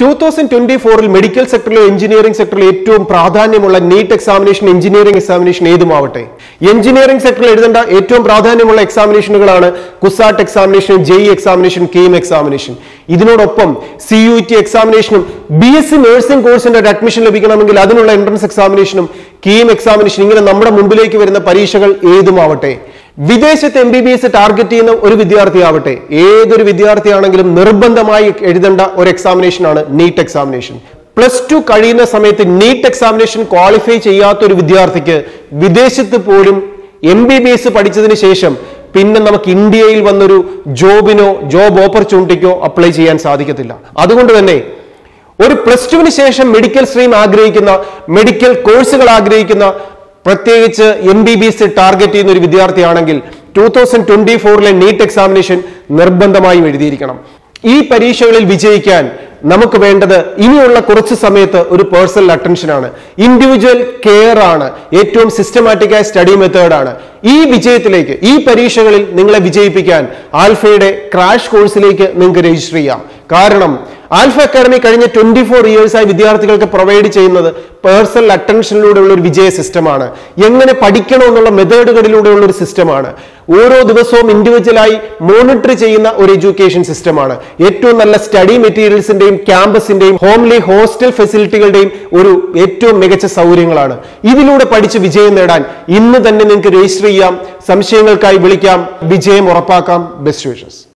Two thousand twenty ഫോറിൽ medical സെക്ടറിലോ engineering സെക്ടറിലോ ഏറ്റവും പ്രാധാന്യമുള്ള നീറ്റ് എക്സാമിനേഷൻ എഞ്ചിനീയറിംഗ് എക്സാമിനേഷൻ ഏതുമാവട്ടെ? എഞ്ചിനീയറിംഗ് സെക്ടറിൽ എഴുതേണ്ട ഏറ്റവും പ്രാധാന്യമുള്ള എക്സാമിനേഷനുകളാണ് CUSAT examination JEE examination KEAM examination ഇതിനോടൊപ്പം സി യു ടി എക്സാമിനേഷനും ബി എസ് സി നഴ്സിംഗ് കോഴ്സിന്റെ ഒരു അഡ്മിഷൻ ലഭിക്കണമെങ്കിൽ അതിനുള്ള എൻട്രൻസ് എക്സാമിനേഷനും കെയിം എക്സാമിനേഷൻ ഇങ്ങനെ നമ്മുടെ മുമ്പിലേക്ക് വരുന്ന പരീക്ഷകൾ ഏതുമാവട്ടെ? വിദേശത്ത് M B B S target ചെയ്യുന്ന ഒരു വിദ്യാർത്ഥിയാവട്ടെ ഏതൊരു വിദ്യാർത്ഥിയാണെങ്കിലും നിർബന്ധമായി എഴുതേണ്ട ഒരു എക്സാമിനേഷനാണ് നീറ്റ് എക്സാമിനേഷൻ പ്ലസ് ടു കഴിയുന്ന സമയത്ത് നീറ്റ് എക്സാമിനേഷൻ ക്വാളിഫൈ ചെയ്യാത്ത ഒരു വിദ്യാർത്ഥിക്ക് വിദേശത്ത് പോലും എം ബി ബി എസ് പഠിച്ചതിന് ശേഷം പിന്നെ നമുക്ക് ഇന്ത്യയിൽ വന്നൊരു ജോബിനോ ജോബ് ഓപ്പർച്യൂണിറ്റിക്കോ അപ്ലൈ ചെയ്യാൻ സാധിക്കത്തില്ല. അതുകൊണ്ട് തന്നെ ഒരു പ്ലസ് ടുവിന് ശേഷം മെഡിക്കൽ സ്ട്രീം ആഗ്രഹിക്കുന്ന മെഡിക്കൽ കോഴ്സുകൾ ആഗ്രഹിക്കുന്ന പ്രത്യേകിച്ച് M B B S target ചെയ്യുന്ന ഒരു വിദ്യാർത്ഥിയാണെങ്കിൽ ടൂ തൗസൻഡ് ട്വന്റി ഫോറിലെ നീറ്റ് എക്സാമിനേഷൻ നിർബന്ധമായും എഴുതിയിരിക്കണം. ഈ പരീക്ഷകളിൽ വിജയിക്കാൻ നമുക്ക് വേണ്ടത് ഇനിയുള്ള കുറച്ച് സമയത്ത് ഒരു പേഴ്സണൽ അറ്റൻഷൻ ആണ്. ഇൻഡിവിജ്വൽ കെയർ ആണ്. ഏറ്റവും സിസ്റ്റമാറ്റിക് ആയ സ്റ്റഡി ആണ്. ഈ വിജയത്തിലേക്ക് ഈ പരീക്ഷകളിൽ നിങ്ങളെ വിജയിപ്പിക്കാൻ ആൽഫയുടെ ക്രാഷ് കോഴ്സിലേക്ക് നിങ്ങൾക്ക് രജിസ്റ്റർ ചെയ്യാം. കാരണം ആൽഫ അക്കാഡമി കഴിഞ്ഞ ട്വന്റി ഫോർ ഇയേഴ്സായി വിദ്യാർത്ഥികൾക്ക് പ്രൊവൈഡ് ചെയ്യുന്നത് പേഴ്സണൽ അറ്റൻഷനിലൂടെയുള്ള ഒരു വിജയ സിസ്റ്റമാണ് എങ്ങനെ പഠിക്കണമെന്നുള്ള മെത്തേഡുകളിലൂടെയുള്ള ഒരു സിസ്റ്റമാണ് ഓരോ ദിവസവും ഇൻഡിവിജ്വലായി മോണിറ്റർ ചെയ്യുന്ന ഒരു എഡ്യൂക്കേഷൻ സിസ്റ്റമാണ് ഏറ്റവും നല്ല സ്റ്റഡി മെറ്റീരിയൽസിന്റെയും ക്യാമ്പസിന്റെയും ഹോംലി ഹോസ്റ്റൽ ഫെസിലിറ്റികളുടെയും ഒരു ഏറ്റവും മികച്ച സൗകര്യങ്ങളാണ്. ഇതിലൂടെ പഠിച്ച് വിജയം നേടാൻ ഇന്ന് തന്നെ നിങ്ങൾക്ക് രജിസ്റ്റർ ചെയ്യാം. സംശയങ്ങൾക്കായി വിളിക്കാം. വിജയം ഉറപ്പാക്കാം. Best wishes